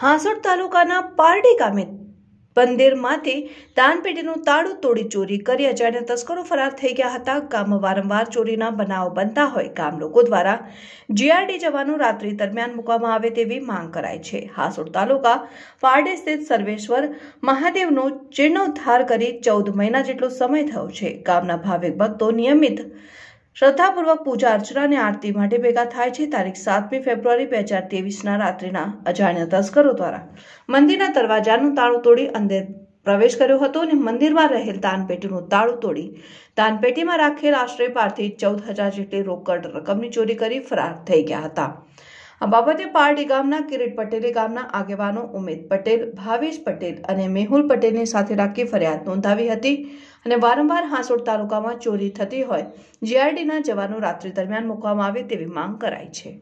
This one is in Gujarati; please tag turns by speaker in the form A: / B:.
A: હાંસોડ તાલુકાના પારડી ગામે બંદેરમાંથી દાનપેટીનું તાળું તોડી ચોરી કરી અજાણ્યા તસ્કરો ફરાર થઈ ગયા હતા. ગામમાં વારંવાર ચોરીના બનાવો બનતા હોય ગામ લોકો દ્વારા જીઆરડી જવાનું રાત્રિ દરમિયાન મૂકવામાં આવે તેવી માંગ કરાઈ છે. હાસોડ તાલુકા પારડી સ્થિત સર્વેશ્વર મહાદેવનો જીર્ણોદ્ધાર કરી ચૌદ મહિના જેટલો સમય થયો છે. ગામના ભાવિક ભક્તો નિયમિત શ્રદ્ધાપૂર્વક પૂજા અર્ચના અને આરતી માટે ભેગા થાય છે. તારીખ સાતમી ફેબ્રુઆરી બે હજાર તેવીસના રાત્રિના અજાણ્યા તસ્કરો દ્વારા મંદિરના દરવાજાનું તાળું તોડી અંદર પ્રવેશ કર્યો હતો અને મંદિરમાં રહેલ દાનપેટીનું તાળું તોડી દાનપેટીમાં રાખેલ આશરે બારથી ચૌદ હજાર જેટલી રોકડ રકમની ચોરી કરી ફરાર થઈ ગયા હતા. આ બાબતે પારડી ગામના કિરીટ પટેલે ગામના આગેવાનો ઉમેદ પટેલ, ભાવેશ પટેલ અને મેહુલ પટેલની સાથે રાખી ફરિયાદ નોંધાવી હતી અને વારંવાર હાંસોડ તાલુકામાં ચોરી થતી હોય, જીઆરડીના જવાનો રાત્રિ દરમિયાન મૂકવામાં આવે તેવી માંગ કરાઈ છે.